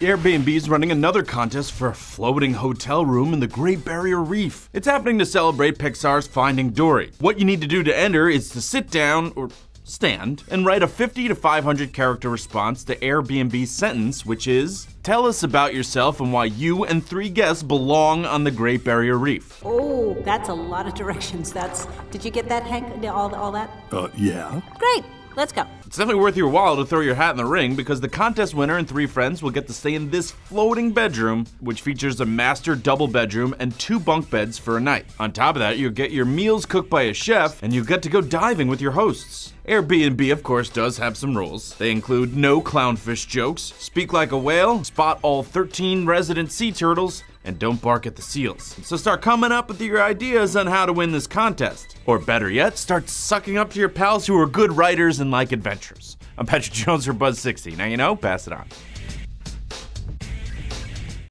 Airbnb is running another contest for a floating hotel room in the Great Barrier Reef. It's happening to celebrate Pixar's Finding Dory. What you need to do to enter is to sit down or stand and write a 50 to 500 character response to Airbnb's sentence, which is Tell us about yourself and why you and three guests belong on the Great Barrier Reef. Oh, that's a lot of directions. That's. Did you get that, Hank? All, all that? Uh, yeah. Great. Let's go. It's definitely worth your while to throw your hat in the ring because the contest winner and three friends will get to stay in this floating bedroom, which features a master double bedroom and two bunk beds for a night. On top of that, you'll get your meals cooked by a chef and you get to go diving with your hosts. Airbnb, of course, does have some rules. They include no clownfish jokes, speak like a whale, spot all 13 resident sea turtles, and don't bark at the seals. So start coming up with your ideas on how to win this contest. Or better yet, start sucking up to your pals who are good writers and like adventures. I'm Patrick Jones for Buzz60. Now you know, pass it on.